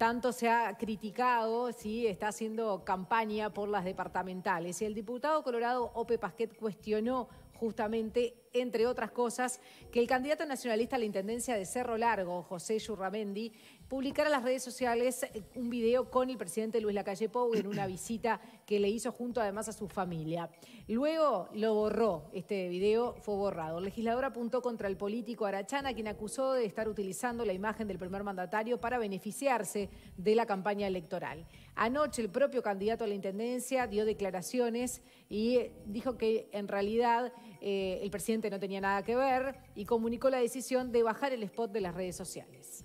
tanto se ha criticado si está haciendo campaña por las departamentales. Y el diputado colorado Ope Pasquet cuestionó justamente, entre otras cosas, que el candidato nacionalista a la Intendencia de Cerro Largo, José Yurramendi, publicara en las redes sociales eh, un video con el presidente Luis Lacalle Pou en una visita que le hizo junto además a su familia. Luego lo borró, este video fue borrado. El legislador apuntó contra el político Arachana, quien acusó de estar utilizando la imagen del primer mandatario para beneficiarse de la campaña electoral. Anoche el propio candidato a la Intendencia dio declaraciones y dijo que en realidad eh, el presidente no tenía nada que ver y comunicó la decisión de bajar el spot de las redes sociales.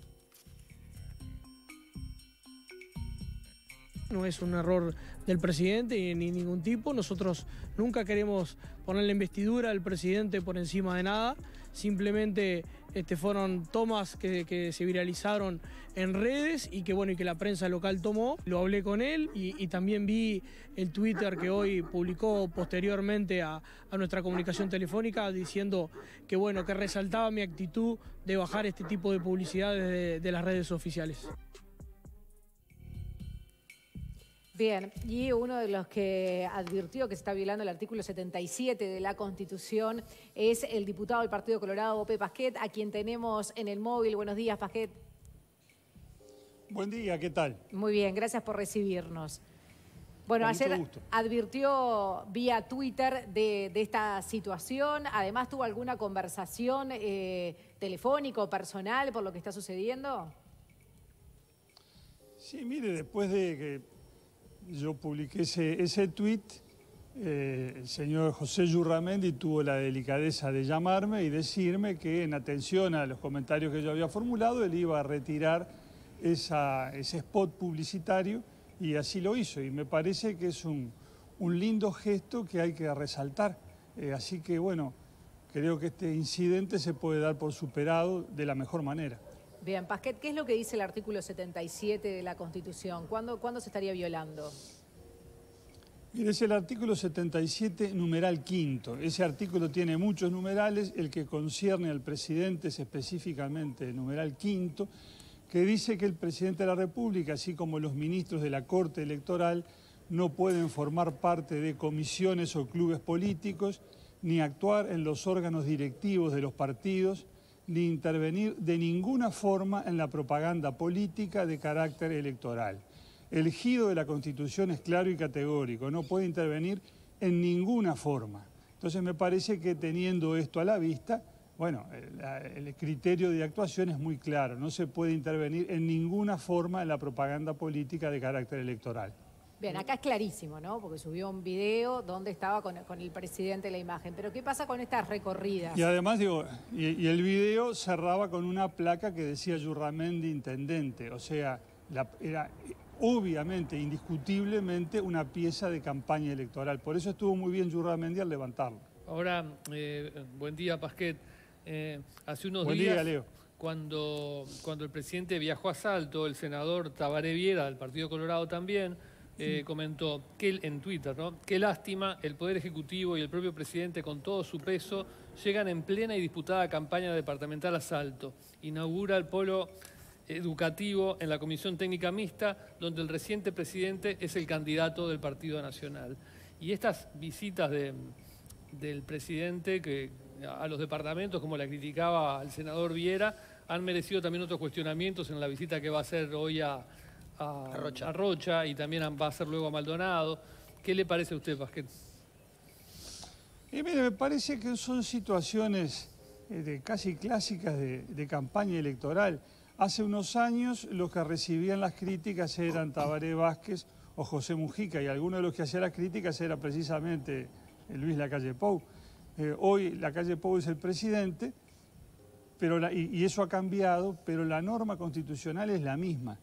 No es un error del presidente ni ningún tipo. Nosotros nunca queremos poner la investidura al presidente por encima de nada. Simplemente este, fueron tomas que, se viralizaron en redes y que bueno y que la prensa local tomó. Lo hablé con él y, también vi el Twitter que hoy publicó posteriormente a, nuestra comunicación telefónica diciendo que bueno que resaltaba mi actitud de bajar este tipo de publicidad de las redes oficiales. Bien, y uno de los que advirtió que se está violando el artículo 77 de la Constitución es el diputado del Partido Colorado, Ope Pasquet, a quien tenemos en el móvil. Buenos días, Pasquet. Buen día, ¿qué tal? Muy bien, gracias por recibirnos. Bueno, ayer advirtió vía Twitter de, esta situación. Además, ¿tuvo alguna conversación eh, telefónica o personal por lo que está sucediendo? Sí, mire, después de que yo publiqué ese, ese tweet, eh, el señor José Yurramendi tuvo la delicadeza de llamarme y decirme que en atención a los comentarios que yo había formulado, él iba a retirar ese spot publicitario y así lo hizo. Y me parece que es un, lindo gesto que hay que resaltar. Eh, así que bueno, creo que este incidente se puede dar por superado de la mejor manera. Bien, Pasquet, ¿qué es lo que dice el artículo 77 de la Constitución? ¿Cuándo, se estaría violando? Es el artículo 77, numeral quinto. Ese artículo tiene muchos numerales, el que concierne al presidente es específicamente el numeral quinto, que dice que el presidente de la República, así como los ministros de la Corte Electoral, no pueden formar parte de comisiones o clubes políticos, ni actuar en los órganos directivos de los partidos, ni intervenir de ninguna forma en la propaganda política de carácter electoral. El giro de la Constitución es claro y categórico, no puede intervenir en ninguna forma. Entonces me parece que teniendo esto a la vista, bueno, el, criterio de actuación es muy claro, no se puede intervenir en ninguna forma en la propaganda política de carácter electoral. Bien, acá es clarísimo, ¿no? Porque subió un video donde estaba con, el presidente la imagen. Pero ¿qué pasa con estas recorridas? Y además, digo, y, el video cerraba con una placa que decía Yurramendi intendente. O sea, era obviamente, indiscutiblemente, una pieza de campaña electoral. Por eso estuvo muy bien Yurramendi al levantarlo. Ahora, eh, buen día, Pasquet. Eh, hace unos buen días... Día, Leo. Cuando, cuando el presidente viajó a Salto, el senador Tabaré Viera, del Partido Colorado también, eh, comentó que en Twitter, ¿no? Qué lástima, el Poder Ejecutivo y el propio presidente con todo su peso llegan en plena y disputada campaña departamental asalto. Inaugura el polo educativo en la Comisión Técnica Mixta, donde el reciente presidente es el candidato del Partido Nacional. Y estas visitas del presidente que, a los departamentos, como la criticaba el senador Viera, han merecido también otros cuestionamientos en la visita que va a hacer hoy a, a, Rocha. y también va a ser luego a Maldonado. ¿Qué le parece a usted, Pasquet? Y mire, me parece que son situaciones eh, de, casi clásicas de, campaña electoral. Hace unos años los que recibían las críticas eran Tabaré Vázquez o José Mujica y algunos de los que hacían las críticas era precisamente eh, Luis Lacalle Pou. Eh, hoy Lacalle Pou es el presidente pero y eso ha cambiado, pero la norma constitucional es la misma.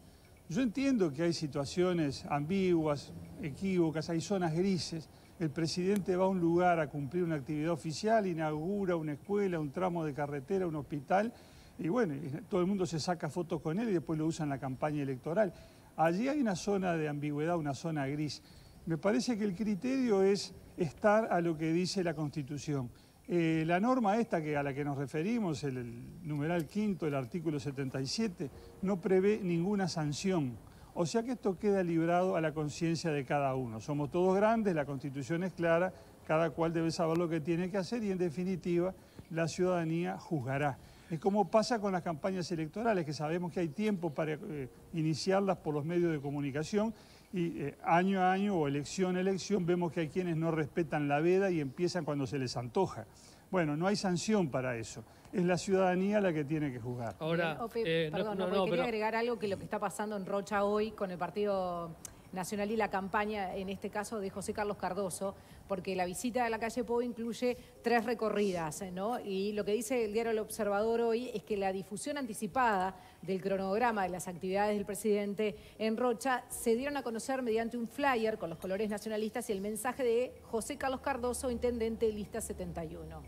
Yo entiendo que hay situaciones ambiguas, equívocas, hay zonas grises. El presidente va a un lugar a cumplir una actividad oficial, inaugura una escuela, un tramo de carretera, un hospital, y bueno, todo el mundo se saca fotos con él y después lo usa en la campaña electoral. Allí hay una zona de ambigüedad, una zona gris. Me parece que el criterio es estar a lo que dice la Constitución. Eh, la norma esta que, a la que nos referimos, el, numeral quinto del artículo 77, no prevé ninguna sanción. O sea que esto queda librado a la conciencia de cada uno. Somos todos grandes, la Constitución es clara, cada cual debe saber lo que tiene que hacer y en definitiva la ciudadanía juzgará. Es como pasa con las campañas electorales, que sabemos que hay tiempo para eh, iniciarlas por los medios de comunicación y eh, año a año o elección a elección vemos que hay quienes no respetan la veda y empiezan cuando se les antoja. Bueno, no hay sanción para eso. Es la ciudadanía la que tiene que juzgar. Ahora, eh, perdón, no, quería agregar algo que lo que está pasando en Rocha hoy con el partido Nacional y la campaña, en este caso, de José Carlos Cardoso, porque la visita a la calle Pou incluye tres recorridas, ¿no? Y lo que dice el diario El Observador hoy es que la difusión anticipada del cronograma de las actividades del presidente en Rocha se dieron a conocer mediante un flyer con los colores nacionalistas y el mensaje de José Carlos Cardoso, intendente lista 71.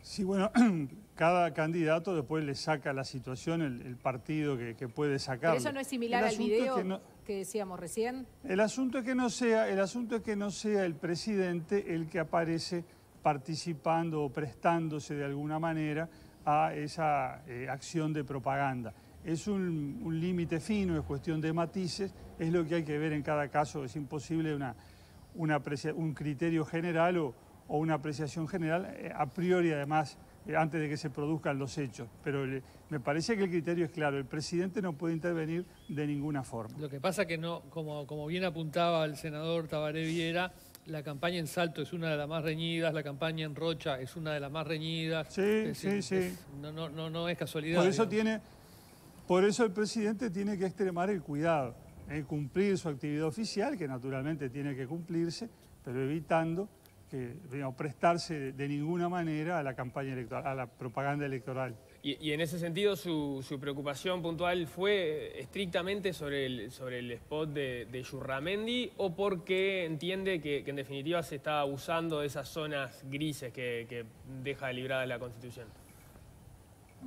Sí, bueno, cada candidato después le saca la situación el, partido que, puede sacar. ¿Pero eso no es similar al video que, decíamos recién? El asunto, es que no sea, el asunto es que no sea el presidente el que aparece participando o prestándose de alguna manera a esa eh, acción de propaganda. Es un, límite fino, es cuestión de matices, es lo que hay que ver en cada caso, es imposible una, un criterio general o o una apreciación general eh, a priori además antes de que se produzcan los hechos. Pero me parece que el criterio es claro, el presidente no puede intervenir de ninguna forma. Lo que pasa que no, como, como bien apuntaba el senador Tabaré Viera, la campaña en Salto es una de las más reñidas, la campaña en Rocha es una de las más reñidas. Sí, sí, sí. no, no, no, no, es casualidad. Por eso, tiene, por eso el presidente tiene que extremar el cuidado, en cumplir su actividad oficial, que naturalmente tiene que cumplirse, pero evitando que digamos, prestarse de ninguna manera a la campaña electoral, a la propaganda electoral. Y, en ese sentido, su, preocupación puntual fue estrictamente sobre el, sobre el spot de, de Yurramendi o porque entiende que, en definitiva se está abusando de esas zonas grises que, que deja librada la Constitución.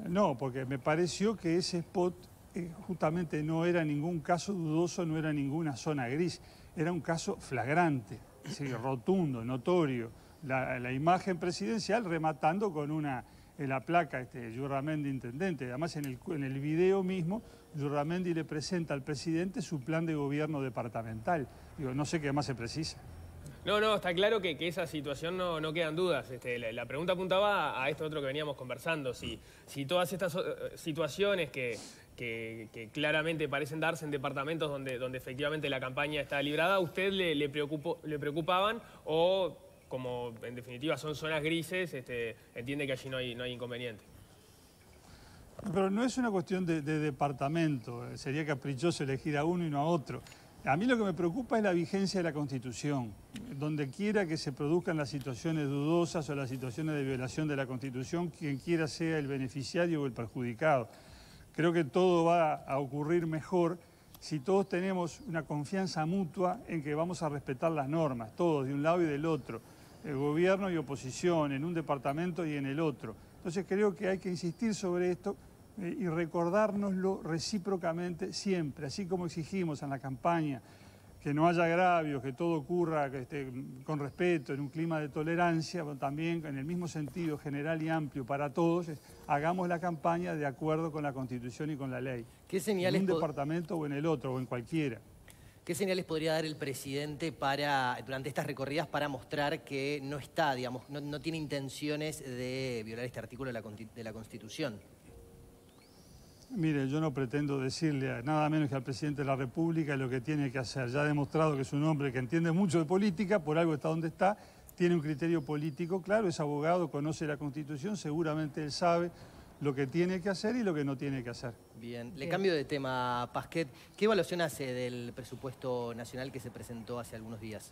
No, porque me pareció que ese spot eh, justamente no era ningún caso dudoso, no era ninguna zona gris, era un caso flagrante sí, rotundo, notorio, la, imagen presidencial rematando con una, en la placa este, Yurramendi intendente. Además, en el, en el video mismo, Yurramendi le presenta al presidente su plan de gobierno departamental. Digo, no sé qué más se precisa. No, no, está claro que, esa situación no, no quedan dudas. Este, la, pregunta apuntaba a esto otro que veníamos conversando. Si, si todas estas eh, situaciones que, que, claramente parecen darse en departamentos donde, donde efectivamente la campaña está librada, ¿a usted le, le, le preocupaban o, como en definitiva son zonas grises, este, entiende que allí no hay, no hay inconveniente? Pero no es una cuestión de, departamento, sería caprichoso elegir a uno y no a otro. A mí lo que me preocupa es la vigencia de la Constitución. Donde quiera que se produzcan las situaciones dudosas o las situaciones de violación de la Constitución, quien quiera sea el beneficiario o el perjudicado. Creo que todo va a ocurrir mejor si todos tenemos una confianza mutua en que vamos a respetar las normas, todos, de un lado y del otro, el gobierno y oposición, en un departamento y en el otro. Entonces creo que hay que insistir sobre esto eh, y recordárnoslo recíprocamente siempre, así como exigimos en la campaña que no haya agravios, que todo ocurra con respeto, en un clima de tolerancia, pero también en el mismo sentido general y amplio para todos, hagamos la campaña de acuerdo con la Constitución y con la ley. ¿Qué señales en un departamento o en el otro, o en cualquiera. ¿Qué señales podría dar el presidente para, durante estas recorridas para mostrar que no está, digamos, no, tiene intenciones de violar este artículo de la Constitución? Mire, yo no pretendo decirle nada menos que al presidente de la República lo que tiene que hacer. Ya ha demostrado que es un hombre que entiende mucho de política, por algo está donde está, tiene un criterio político claro, es abogado, conoce la Constitución, seguramente él sabe lo que tiene que hacer y lo que no tiene que hacer. Bien, le cambio de tema, Pasquet. ¿Qué evaluación hace del presupuesto nacional que se presentó hace algunos días?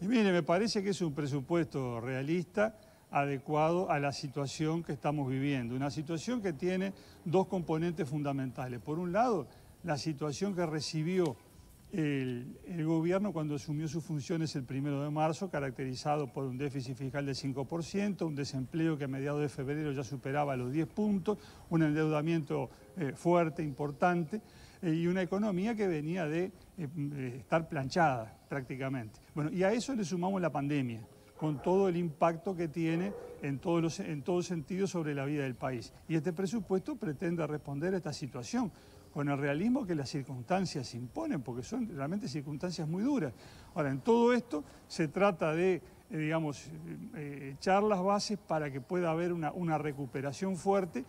Y mire, me parece que es un presupuesto realista, adecuado a la situación que estamos viviendo. Una situación que tiene dos componentes fundamentales. Por un lado, la situación que recibió el, gobierno cuando asumió sus funciones el primero de marzo, caracterizado por un déficit fiscal de 5%, un desempleo que a mediados de febrero ya superaba los 10 puntos, un endeudamiento eh, fuerte, importante. eh, y una economía que venía de eh, estar planchada prácticamente. Bueno, y a eso le sumamos la pandemia, con todo el impacto que tiene en todos los, en todo sentido sobre la vida del país. Y este presupuesto pretende responder a esta situación con el realismo que las circunstancias imponen, porque son realmente circunstancias muy duras. Ahora, en todo esto se trata de, eh, digamos, echar las bases para que pueda haber una, una recuperación fuerte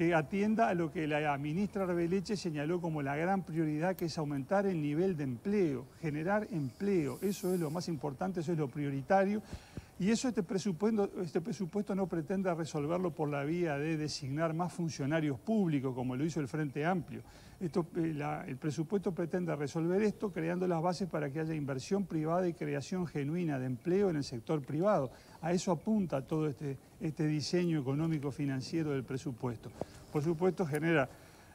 que atienda a lo que la ministra Arbeleche señaló como la gran prioridad, que es aumentar el nivel de empleo, generar empleo. Eso es lo más importante, eso es lo prioritario. Y eso este presupuesto, este presupuesto no pretende resolverlo por la vía de designar más funcionarios públicos, como lo hizo el Frente Amplio. Esto, eh, el presupuesto pretende resolver esto creando las bases para que haya inversión privada y creación genuina de empleo en el sector privado. A eso apunta todo este, este diseño económico financiero del presupuesto. Por supuesto genera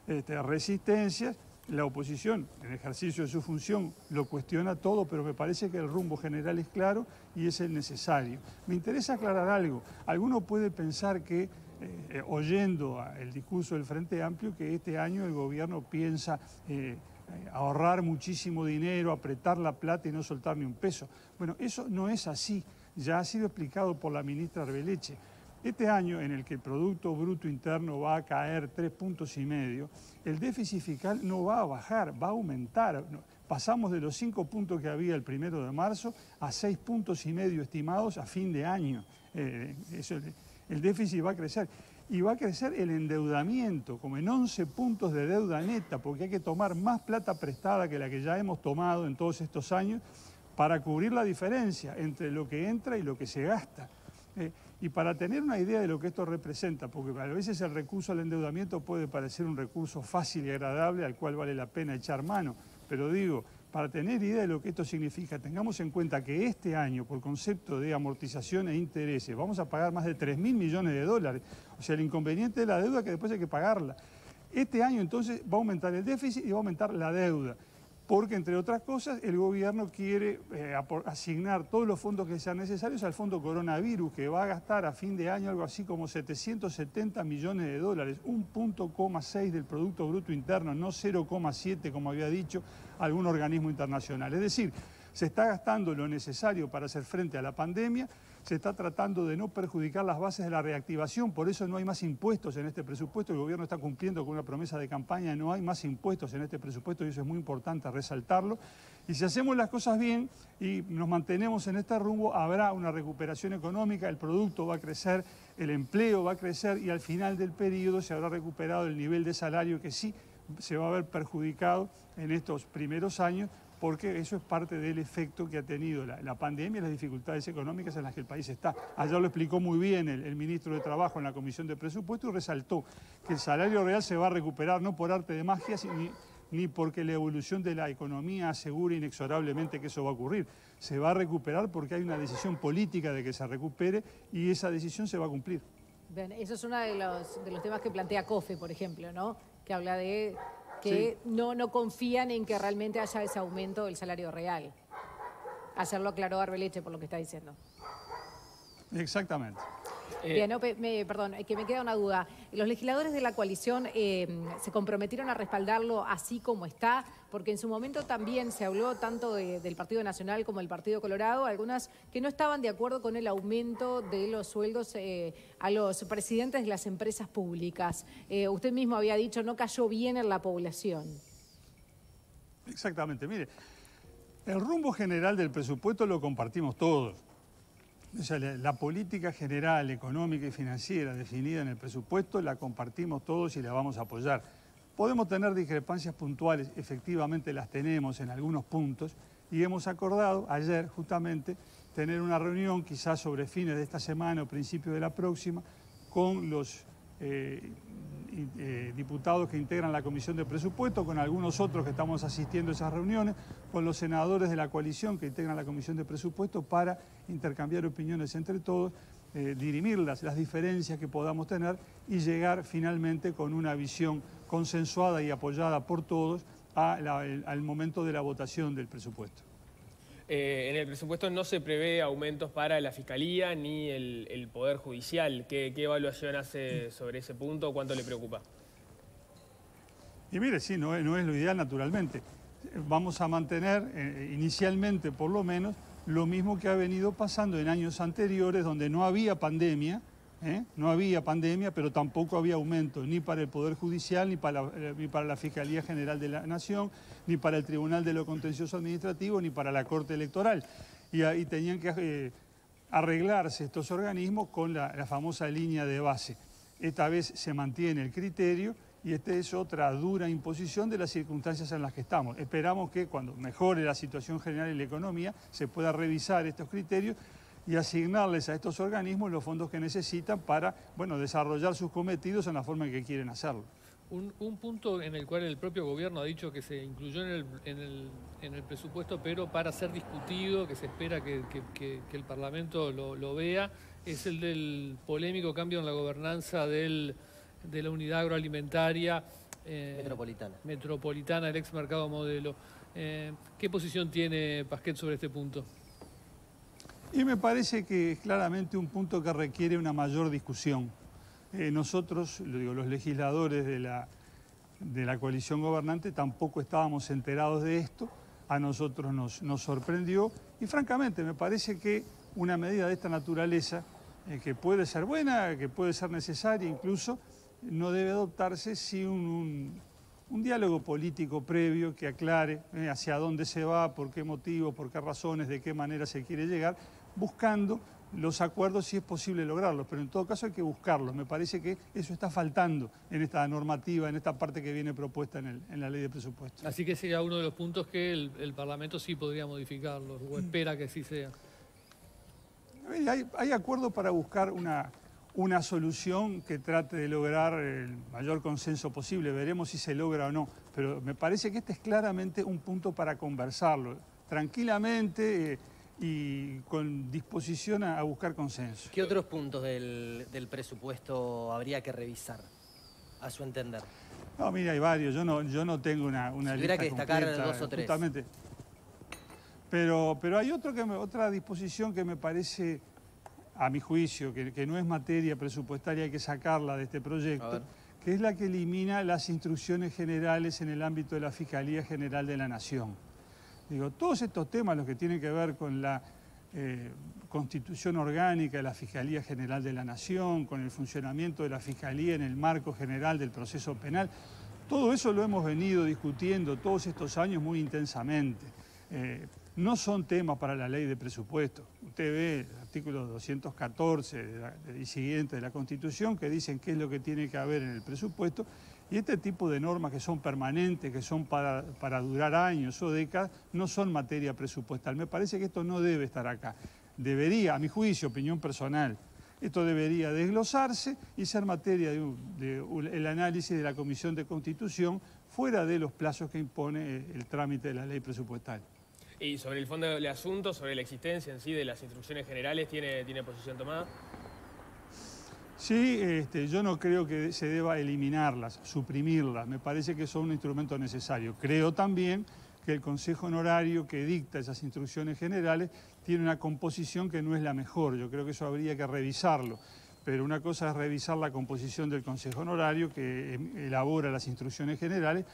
este, resistencias, la oposición, en ejercicio de su función, lo cuestiona todo, pero me parece que el rumbo general es claro y es el necesario. Me interesa aclarar algo. Alguno puede pensar que, eh, oyendo el discurso del Frente Amplio, que este año el gobierno piensa eh, ahorrar muchísimo dinero, apretar la plata y no soltar ni un peso. Bueno, eso no es así. Ya ha sido explicado por la ministra Arbeleche. Este año en el que el Producto Bruto Interno va a caer tres puntos y medio, el déficit fiscal no va a bajar, va a aumentar. Pasamos de los cinco puntos que había el primero de marzo a seis puntos y medio estimados a fin de año. Eh, el déficit va a crecer. Y va a crecer el endeudamiento, como en 11 puntos de deuda neta, porque hay que tomar más plata prestada que la que ya hemos tomado en todos estos años para cubrir la diferencia entre lo que entra y lo que se gasta. Eh, y para tener una idea de lo que esto representa, porque a veces el recurso al endeudamiento puede parecer un recurso fácil y agradable al cual vale la pena echar mano, pero digo, para tener idea de lo que esto significa, tengamos en cuenta que este año, por concepto de amortización e intereses, vamos a pagar más de 3 mil millones de dólares. O sea, el inconveniente de la deuda que después hay que pagarla. Este año entonces va a aumentar el déficit y va a aumentar la deuda porque entre otras cosas el gobierno quiere eh, asignar todos los fondos que sean necesarios al fondo coronavirus, que va a gastar a fin de año algo así como 770 millones de dólares, un punto coma seis del Producto Bruto Interno, no 0,7 como había dicho algún organismo internacional. Es decir, se está gastando lo necesario para hacer frente a la pandemia se está tratando de no perjudicar las bases de la reactivación, por eso no hay más impuestos en este presupuesto, el gobierno está cumpliendo con una promesa de campaña, no hay más impuestos en este presupuesto y eso es muy importante resaltarlo. Y si hacemos las cosas bien y nos mantenemos en este rumbo, habrá una recuperación económica, el producto va a crecer, el empleo va a crecer y al final del periodo se habrá recuperado el nivel de salario que sí se va a ver perjudicado en estos primeros años porque eso es parte del efecto que ha tenido la, pandemia y las dificultades económicas en las que el país está. Ayer lo explicó muy bien el, ministro de Trabajo en la Comisión de Presupuesto y resaltó que el salario real se va a recuperar no por arte de magia, ni, ni porque la evolución de la economía asegure inexorablemente que eso va a ocurrir. Se va a recuperar porque hay una decisión política de que se recupere y esa decisión se va a cumplir. Eso es uno de los, de los temas que plantea COFE, por ejemplo, ¿no? que habla de que no, no confían en que realmente haya ese aumento del salario real. Hacerlo aclaró Arbeleche por lo que está diciendo. Exactamente. Eh, Bien, perdón, que me queda una duda. Los legisladores de la coalición eh, se comprometieron a respaldarlo así como está, porque en su momento también se habló tanto del Partido Nacional como del Partido Colorado, algunas que no estaban de acuerdo con el aumento de los sueldos eh, a los presidentes de las empresas públicas. usted mismo había dicho, no cayó bien en la población. Exactamente, mire, el rumbo general del presupuesto lo compartimos todos la, política general, económica y financiera definida en el presupuesto la compartimos todos y la vamos a apoyar. Podemos tener discrepancias puntuales, efectivamente las tenemos en algunos puntos, y hemos acordado ayer justamente tener una reunión quizás sobre fines de esta semana o principios de la próxima con los eh, eh, diputados que integran la Comisión de Presupuesto, con algunos otros que estamos asistiendo a esas reuniones, con los senadores de la coalición que integran la Comisión de Presupuesto para intercambiar opiniones entre todos, eh, dirimir las, diferencias que podamos tener y llegar finalmente con una visión consensuada y apoyada por todos al momento de la votación del presupuesto. Eh, en el presupuesto no se prevé aumentos para la Fiscalía ni el, Poder Judicial. ¿Qué, evaluación hace sobre ese punto? ¿Cuánto le preocupa? Y mire, sí, no es, lo ideal naturalmente. Vamos a mantener, eh, inicialmente por lo menos, lo mismo que ha venido pasando en años anteriores donde no había pandemia, ¿eh? no había pandemia, pero tampoco había aumento ni para el Poder Judicial, ni para, la, eh, ni para la Fiscalía General de la Nación, ni para el Tribunal de lo Contencioso Administrativo, ni para la Corte Electoral. Y ahí tenían que eh, arreglarse estos organismos con la, la famosa línea de base. Esta vez se mantiene el criterio y esta es otra dura imposición de las circunstancias en las que estamos. Esperamos que cuando mejore la situación general y la economía se pueda revisar estos criterios y asignarles a estos organismos los fondos que necesitan para bueno, desarrollar sus cometidos en la forma en que quieren hacerlo. Un, un, punto en el cual el propio gobierno ha dicho que se incluyó en el, en el, en el presupuesto, pero para ser discutido, que se espera que, que, que, que el Parlamento lo, lo, vea, es el del polémico cambio en la gobernanza del, de la unidad agroalimentaria eh, metropolitana. metropolitana, el ex mercado modelo. Eh, ¿Qué posición tiene Pasquet sobre este punto? Y me parece que es claramente un punto que requiere una mayor discusión. Eh, nosotros, lo digo, los legisladores de la, de la coalición gobernante tampoco estábamos enterados de esto, a nosotros nos, nos sorprendió y francamente me parece que una medida de esta naturaleza, eh, que puede ser buena, que puede ser necesaria incluso, no debe adoptarse sin un, un, un diálogo político previo que aclare eh, hacia dónde se va, por qué motivo, por qué razones, de qué manera se quiere llegar, buscando los acuerdos si es posible lograrlos, pero en todo caso hay que buscarlos. Me parece que eso está faltando en esta normativa, en esta parte que viene propuesta en, el, en la ley de presupuesto. Así que sería uno de los puntos que el, el Parlamento sí podría modificarlos, o espera que sí sea. Hay, hay acuerdo para buscar una, una solución que trate de lograr el mayor consenso posible. Veremos si se logra o no. Pero me parece que este es claramente un punto para conversarlo. Tranquilamente. Eh, y con disposición a, a, buscar consenso. ¿Qué otros puntos del, del, presupuesto habría que revisar, a su entender? No, mira, hay varios. Yo no, yo no tengo una, una si lista que destacar completa, dos o tres. Justamente. Pero, pero hay otro que me, otra disposición que me parece, a mi juicio, que, que no es materia presupuestaria, hay que sacarla de este proyecto, que es la que elimina las instrucciones generales en el ámbito de la Fiscalía General de la Nación. Digo, todos estos temas, los que tienen que ver con la eh, constitución orgánica de la Fiscalía General de la Nación, con el funcionamiento de la Fiscalía en el marco general del proceso penal, todo eso lo hemos venido discutiendo todos estos años muy intensamente. Eh, no son temas para la ley de presupuesto. Usted ve el artículo 214 de la, de, y siguiente de la Constitución que dicen qué es lo que tiene que haber en el presupuesto y este tipo de normas que son permanentes, que son para, para, durar años o décadas, no son materia presupuestal. Me parece que esto no debe estar acá. Debería, a mi juicio, opinión personal, esto debería desglosarse y ser materia de, de, de el análisis de la Comisión de Constitución fuera de los plazos que impone el trámite de la ley presupuestal. Y sobre el fondo del asunto, sobre la existencia en sí de las instrucciones generales, ¿tiene, tiene posición tomada? Sí, este, yo no creo que se deba eliminarlas, suprimirlas. Me parece que son un instrumento necesario. Creo también que el Consejo Honorario que dicta esas instrucciones generales tiene una composición que no es la mejor. Yo creo que eso habría que revisarlo. Pero una cosa es revisar la composición del Consejo Honorario que elabora las instrucciones generales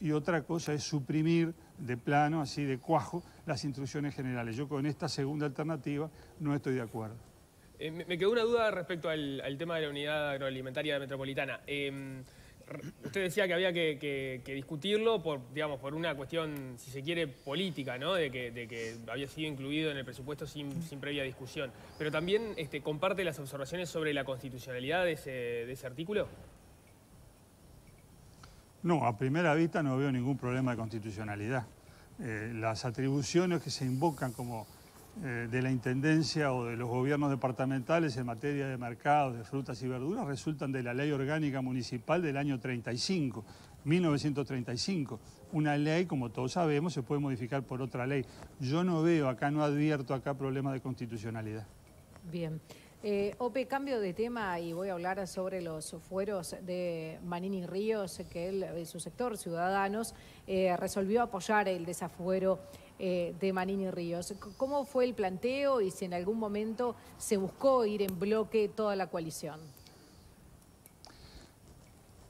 y otra cosa es suprimir de plano, así de cuajo, las instrucciones generales. Yo con esta segunda alternativa no estoy de acuerdo. Eh, me quedó una duda respecto al, tema de la unidad agroalimentaria metropolitana. Eh, usted decía que había que, discutirlo por, digamos, por una cuestión, si se quiere, política, ¿no? De que, había sido incluido en el presupuesto sin, sin previa discusión. Pero también este, comparte las observaciones sobre la constitucionalidad de ese, de ese artículo. No, a primera vista no veo ningún problema de constitucionalidad. Eh, las atribuciones que se invocan como eh, de la Intendencia o de los gobiernos departamentales en materia de mercados de frutas y verduras resultan de la Ley Orgánica Municipal del año 35, 1935. Una ley, como todos sabemos, se puede modificar por otra ley. Yo no veo acá, no advierto acá problemas de constitucionalidad. Bien. Eh, Ope, cambio de tema y voy a hablar sobre los fueros de Manini Ríos, que él, su sector, Ciudadanos, eh, resolvió apoyar el desafuero eh, de Manini Ríos. ¿Cómo fue el planteo y si en algún momento se buscó ir en bloque toda la coalición?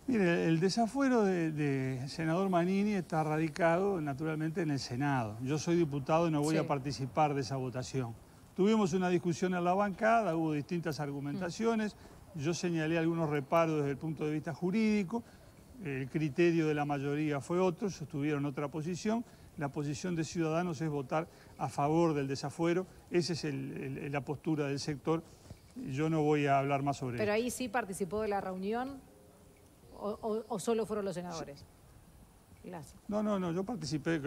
Mire, el desafuero de, de senador Manini está radicado naturalmente en el Senado. Yo soy diputado y no voy Sí. a participar de esa votación. Tuvimos una discusión en la bancada, hubo distintas argumentaciones. Yo señalé algunos reparos desde el punto de vista jurídico. El criterio de la mayoría fue otro, sostuvieron otra posición. La posición de Ciudadanos es votar a favor del desafuero. Esa es el- el- la postura del sector. Yo no voy a hablar más sobre Pero eso. ahí sí participó de la reunión o, o- o solo fueron los senadores. Gracias. No, no, no, yo participé,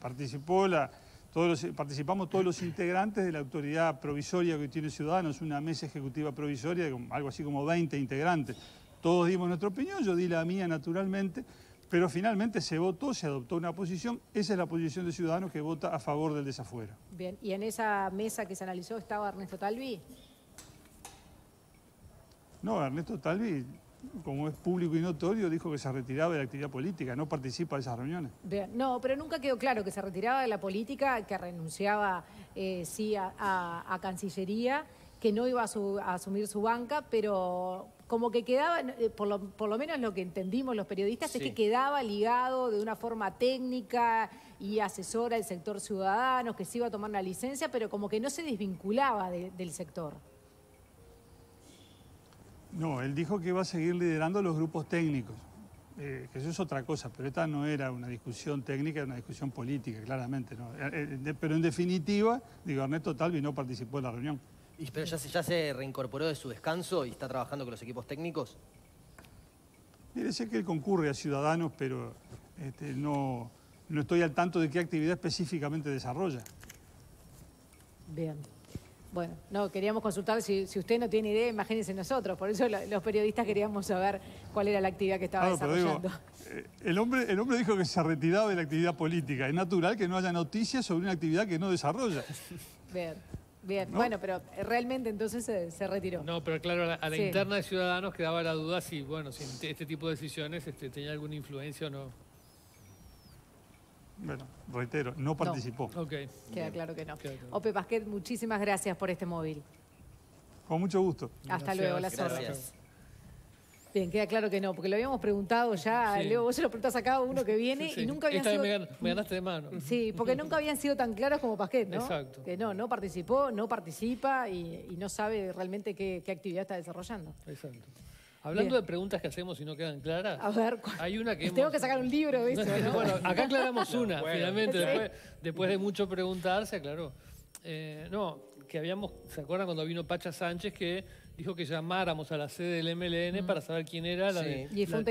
participó la, todos los- participamos todos los integrantes de la autoridad provisoria que tiene Ciudadanos, una mesa ejecutiva provisoria algo así como 20 integrantes. Todos dimos nuestra opinión, yo di la mía naturalmente, pero finalmente se votó, se adoptó una posición, esa es la posición de Ciudadanos que vota a favor del desafuero. Bien, y en esa mesa que se analizó estaba Ernesto Talvi. No, Ernesto Talvi, como es público y notorio, dijo que se retiraba de la actividad política, no participa de esas reuniones. Bien, no, pero nunca quedó claro que se retiraba de la política, que renunciaba eh, sí a, a- a Cancillería, que no iba a, su- a asumir su banca, pero como que quedaba, eh, por lo, por lo menos lo que entendimos los periodistas, es que quedaba ligado de una forma técnica y asesora del sector ciudadano, que se iba a tomar una licencia, pero como que no se desvinculaba de- del sector. No, él dijo que iba a seguir liderando los grupos técnicos, eh, que eso es otra cosa, pero esta no era una discusión técnica, era una discusión política, claramente. ¿no? Eh, eh, de- pero en definitiva, digo, Ernesto Talvi no participó de la reunión. Y- Pero ya se, ya se reincorporó de su descanso y está trabajando con los equipos técnicos. Mire, sé que él concurre a Ciudadanos, pero este, no, no estoy al tanto de qué actividad específicamente desarrolla. Bien. Bueno, no, queríamos consultar si, si usted no tiene idea, imagínense nosotros. Por eso lo- los periodistas queríamos saber cuál era la actividad que estaba Claro, pero digo, desarrollando. eh, el, hombre, el hombre dijo que se ha retirado de la actividad política. Es natural que no haya noticias sobre una actividad que no desarrolla. Bien, bien. ¿No? Bueno, pero realmente entonces se, se retiró. No, pero claro, a la, a la Sí. interna de Ciudadanos quedaba la duda si, bueno, si este tipo de decisiones este, tenía alguna influencia o no. Bueno, reitero, no participó. Ok. Queda claro que no. Ope Pasquet, muchísimas gracias por este móvil. Con mucho gusto. Hasta Gracias, luego, las gracias. órdenes. Bien, queda claro que no, porque lo habíamos preguntado ya, Sí. Leo, vos se lo preguntás a cada uno que viene Sí. y nunca habían Esta sido... me, gan- me ganaste de mano. Sí, porque nunca habían sido tan claros como Pasquet, ¿no? Exacto. Que no, no participó, no participa y, y no sabe realmente qué, qué actividad está desarrollando. Exacto. Hablando Bien. de preguntas que hacemos y no quedan claras, A ver, ¿cuál- hay una que tengo hemos- que sacar un libro de eso, ¿no? bueno, acá aclaramos una, Bueno. finalmente, Sí. después, después de mucho preguntar, se aclaró. Eh, no, que habíamos, ¿se acuerdan cuando vino Pacha Sánchez que dijo que llamáramos a la sede del MLN para saber quién era la Sí. de- Y fue un la-